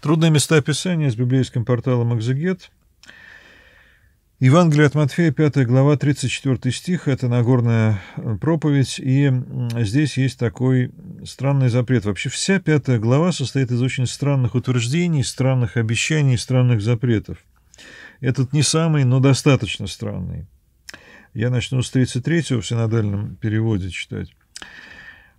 Трудные места Писания с библейским порталом «Экзегет». Евангелие от Матфея, 5 глава, 34 стих, это Нагорная проповедь, и здесь есть такой странный запрет. Вообще вся пятая глава состоит из очень странных утверждений, странных обещаний, странных запретов. Этот не самый, но достаточно странный. Я начну с 33-го в синодальном переводе читать.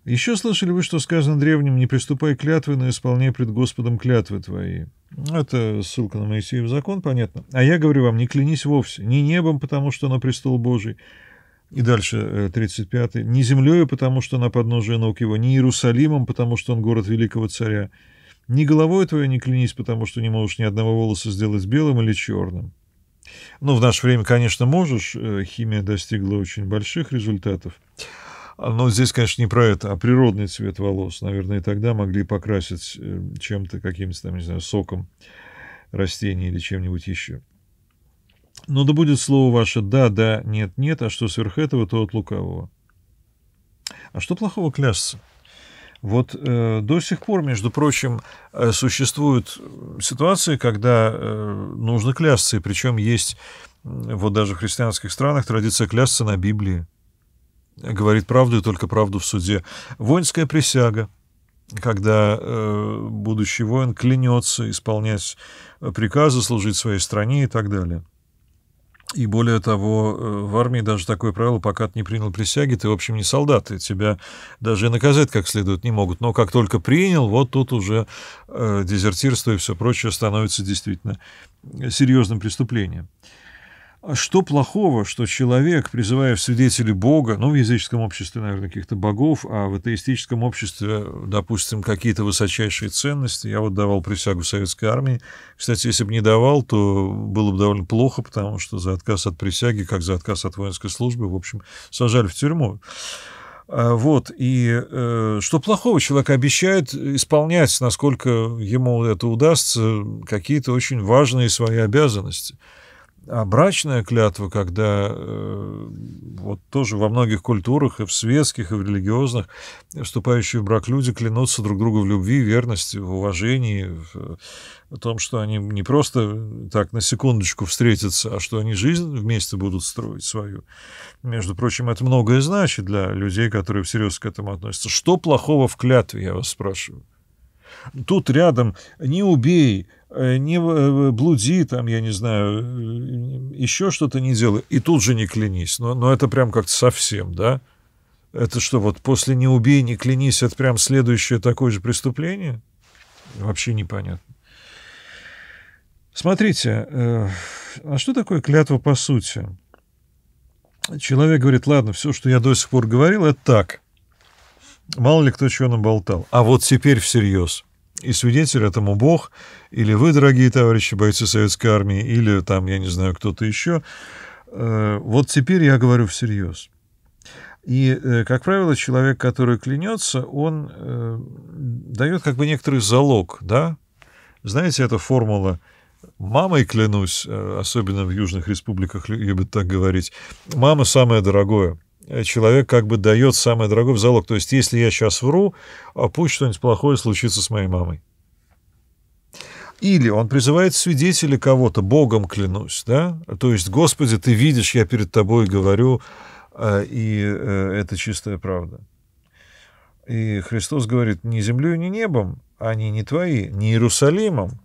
Еще слышали вы, что сказано древним, не приступай клятвы, но исполняй пред Господом клятвы твои. Это ссылка на Моисеев закон, понятно. А я говорю вам, не клянись вовсе, ни небом, потому что на престол Божий, и дальше 35-й, ни землею, потому что на подножие ног его, ни Иерусалимом, потому что он город великого царя, ни головой твоей не клянись, потому что не можешь ни одного волоса сделать белым или черным. Ну, в наше время, конечно, можешь, э, химия достигла очень больших результатов. Но здесь, конечно, не про это, а природный цвет волос. Наверное, и тогда могли покрасить э, чем-то, каким-то там, не знаю, соком растений или чем-нибудь еще. Но да будет слово ваше «да», «да», «нет», «нет», а что сверх этого, то от лукавого. А что плохого клясться? Вот э, до сих пор, между прочим, э, существуют ситуации, когда э, нужно клясться, и причем есть вот даже в христианских странах традиция клясться на Библии говорит правду и только правду в суде. Воинская присяга, когда э, будущий воин клянется исполнять приказы, служить своей стране и так далее. И более того, э, в армии даже такое правило, пока ты не принял присяги, ты, в общем, не солдат, и тебя даже наказать как следует не могут. Но как только принял, вот тут уже э, дезертирство и все прочее становится действительно серьезным преступлением. А что плохого, что человек, призывая в свидетели Бога, ну, в языческом обществе, наверное, каких-то богов, а в атеистическом обществе, допустим, какие-то высочайшие ценности. Я вот давал присягу советской армии. Кстати, если бы не давал, то было бы довольно плохо, потому что за отказ от присяги, как за отказ от воинской службы, в общем, сажали в тюрьму. А, вот, и э, что плохого человек обещает исполнять, насколько ему это удастся, какие-то очень важные свои обязанности – а брачная клятва, когда э, вот тоже во многих культурах, и в светских, и в религиозных, вступающие в брак люди клянутся друг другу в любви, верности, в уважении, в, в том, что они не просто так на секундочку встретятся, а что они жизнь вместе будут строить свою. Между прочим, это многое значит для людей, которые всерьез к этому относятся. Что плохого в клятве, я вас спрашиваю? Тут рядом не убей, не э, блуди, там, я не знаю, э, еще что-то не делай, и тут же не клянись. Но, но это прям как-то совсем, да? Это что, вот после «не убей, не клянись» это прям следующее такое же преступление? Вообще непонятно. Смотрите, а что такое клятва по сути? Человек говорит, ладно, все, что я до сих пор говорил, это так. Мало ли кто чего наболтал. А вот теперь всерьез – и свидетель этому Бог, или вы, дорогие товарищи бойцы советской армии, или там, я не знаю, кто-то еще. Э, вот теперь я говорю всерьез. И, э, как правило, человек, который клянется, он э, дает как бы некоторый залог, да? Знаете, эта формула «мамой клянусь», особенно в южных республиках любят так говорить, «мама самое дорогое». Э, человек как бы дает самое дорогое залог. То есть, если я сейчас вру, а пусть что-нибудь плохое случится с моей мамой. Или он призывает свидетеля кого-то, Богом клянусь, да? То есть, Господи, ты видишь, я перед тобой говорю, э, и э, это чистая правда. И Христос говорит, ни землей, ни небом, они не твои, ни Иерусалимом,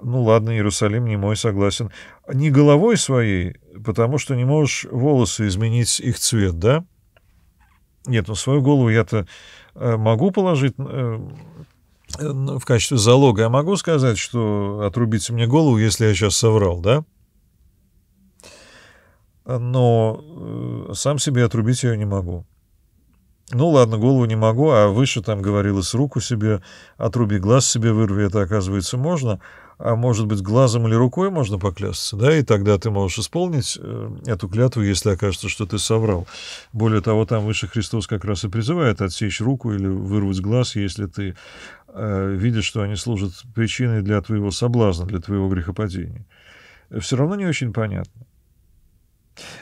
ну ладно, Иерусалим не мой, согласен. Не головой своей, потому что не можешь волосы изменить их цвет, да? Нет, ну свою голову я-то э, могу положить э, в качестве залога. Я могу сказать, что отрубите мне голову, если я сейчас соврал, да? Но э, сам себе отрубить ее не могу. Ну ладно, голову не могу, а выше там говорилось руку себе, отруби глаз себе вырви, это оказывается можно а может быть, глазом или рукой можно поклясться, да, и тогда ты можешь исполнить э, эту клятву, если окажется, что ты соврал. Более того, там выше Христос как раз и призывает отсечь руку или вырвать глаз, если ты э, видишь, что они служат причиной для твоего соблазна, для твоего грехопадения. Все равно не очень понятно.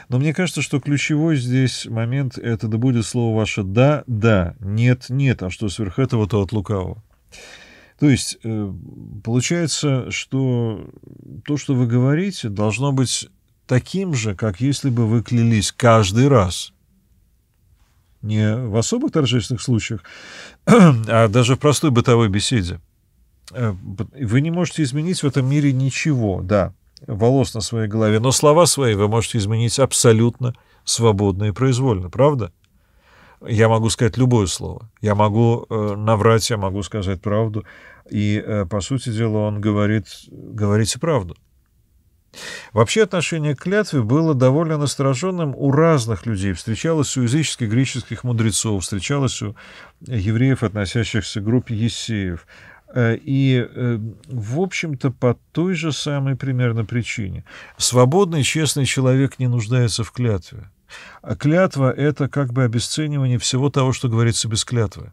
Но мне кажется, что ключевой здесь момент — это да будет слово ваше «да», «да», «нет», «нет», а что сверх этого, то от лукавого. То есть э, получается, что то, что вы говорите, должно быть таким же, как если бы вы клялись каждый раз. Не в особых торжественных случаях, а даже в простой бытовой беседе. Э, вы не можете изменить в этом мире ничего, да, волос на своей голове, но слова свои вы можете изменить абсолютно свободно и произвольно, правда? Я могу сказать любое слово. Я могу э, наврать, я могу сказать правду. И, э, по сути дела, он говорит, говорите правду. Вообще отношение к клятве было довольно настороженным у разных людей. Встречалось у языческих греческих мудрецов, встречалось у евреев, относящихся к группе есеев. Э, и, э, в общем-то, по той же самой примерно причине. Свободный, честный человек не нуждается в клятве. А клятва — это как бы обесценивание всего того, что говорится без клятвы.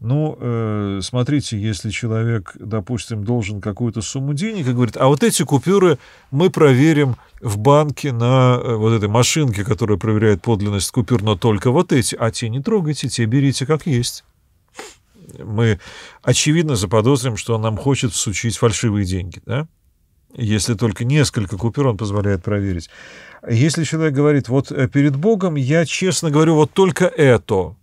Ну, э, смотрите, если человек, допустим, должен какую-то сумму денег и говорит, а вот эти купюры мы проверим в банке на э, вот этой машинке, которая проверяет подлинность купюр, но только вот эти, а те не трогайте, те берите как есть. Мы, очевидно, заподозрим, что он нам хочет всучить фальшивые деньги, да? Если только несколько купюр он позволяет проверить. Если человек говорит, вот э, перед Богом я честно говорю вот только это,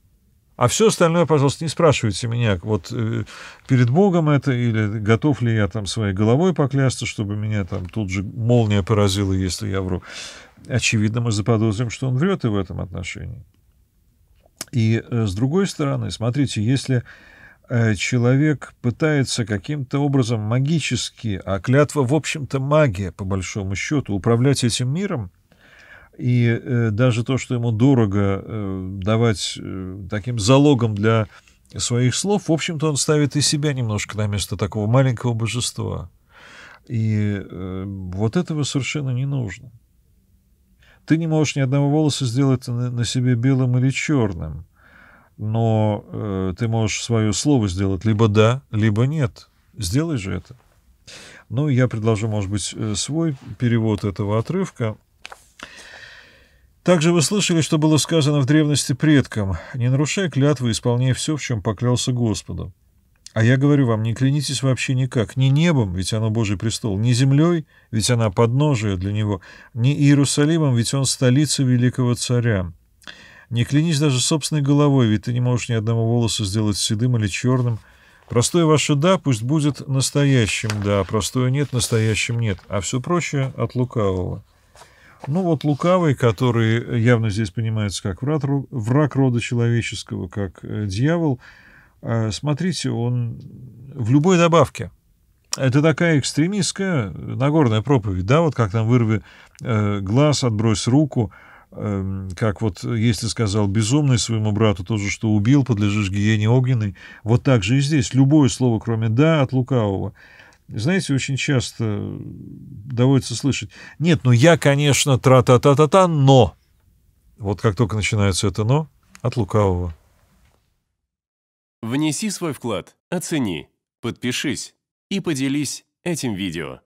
а все остальное, пожалуйста, не спрашивайте меня, вот э, перед Богом это, или готов ли я там своей головой поклясться, чтобы меня там тут же молния поразила, если я вру. Очевидно, мы заподозрим, что он врет и в этом отношении. И э, с другой стороны, смотрите, если человек пытается каким-то образом магически, а клятва, в общем-то, магия, по большому счету, управлять этим миром, и э, даже то, что ему дорого э, давать э, таким залогом для своих слов, в общем-то, он ставит и себя немножко на место такого маленького божества. И э, вот этого совершенно не нужно. Ты не можешь ни одного волоса сделать на себе белым или черным, но э, ты можешь свое слово сделать либо да, либо нет. Сделай же это. Ну, я предложу, может быть, э, свой перевод этого отрывка. Также вы слышали, что было сказано в древности предкам, не нарушай клятвы, исполняй все, в чем поклялся Господу. А я говорю вам, не клянитесь вообще никак, ни небом, ведь оно Божий престол, ни землей, ведь она подножие для него, ни Иерусалимом, ведь он столица великого царя. Не клянись даже собственной головой, ведь ты не можешь ни одного волоса сделать седым или черным. Простое ваше «да» пусть будет настоящим «да», простое «нет» настоящим «нет», а все прочее от лукавого. Ну вот лукавый, который явно здесь понимается как враг, враг рода человеческого, как э, дьявол, э, смотрите, он в любой добавке. Это такая экстремистская Нагорная проповедь, да, вот как там вырви э, глаз, отбрось руку, э, как вот, если сказал безумный своему брату, тоже, что убил, подлежишь гиене огненной, вот так же и здесь, любое слово, кроме «да» от лукавого – знаете, очень часто доводится слышать, нет, ну я, конечно, тра-та-та-та-та, но... Вот как только начинается это «но», от лукавого. Внеси свой вклад, оцени, подпишись и поделись этим видео.